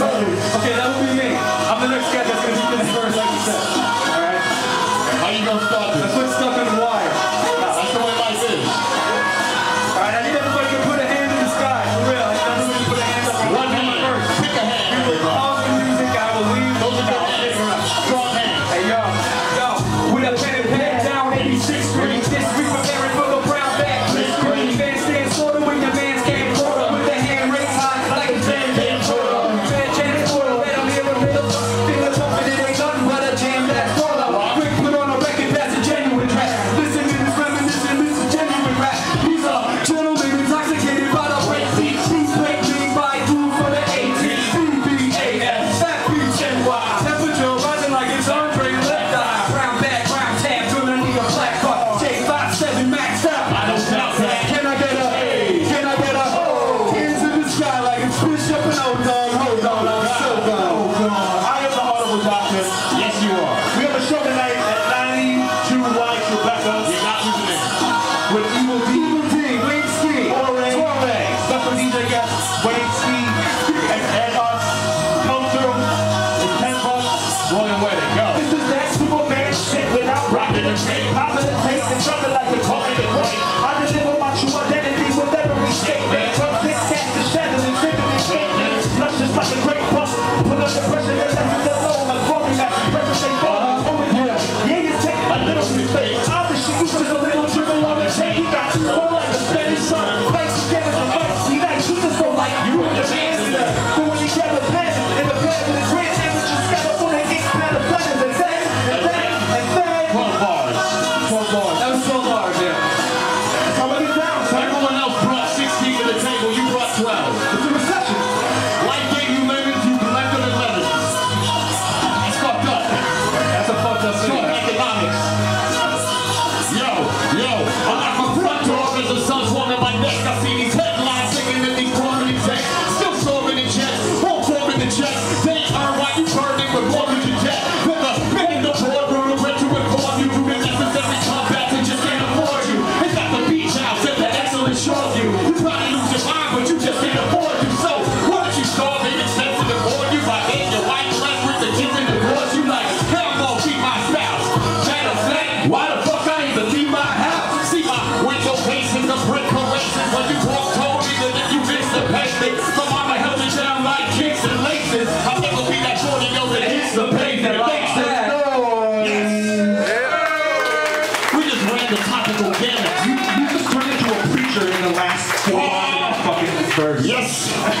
like that and be hands in there. We just ran the topical gamut. You, you just turned into a preacher in the last four oh. fucking verse. Yes.